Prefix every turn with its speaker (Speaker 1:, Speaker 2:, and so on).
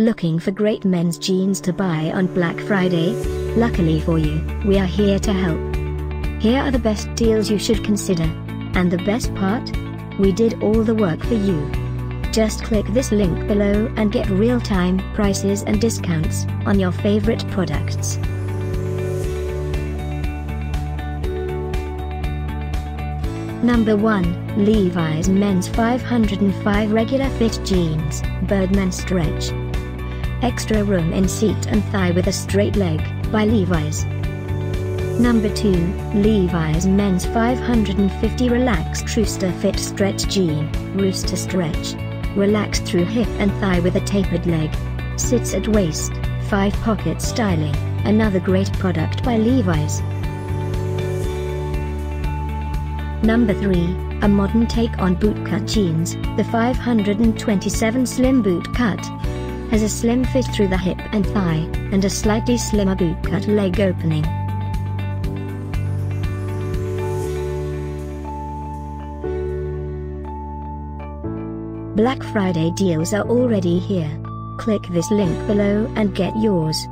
Speaker 1: Looking for great men's jeans to buy on Black Friday? Luckily for you, we are here to help. Here are the best deals you should consider. And the best part? We did all the work for you. Just click this link below and get real-time prices and discounts on your favorite products. Number 1, Levi's Men's 505 Regular Fit Jeans, Birdman Stretch. Extra room in seat and thigh with a straight leg, by Levi's. Number 2, Levi's Men's 550 Relaxed Rooster Fit Stretch Jean, Rooster Stretch. Relaxed through hip and thigh with a tapered leg. Sits at waist, 5 pocket styling, another great product by Levi's. Number 3, a modern take on bootcut jeans, the 527 Slim Boot Cut. Has a slim fit through the hip and thigh, and a slightly slimmer bootcut leg opening. Black Friday deals are already here. Click this link below and get yours.